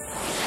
you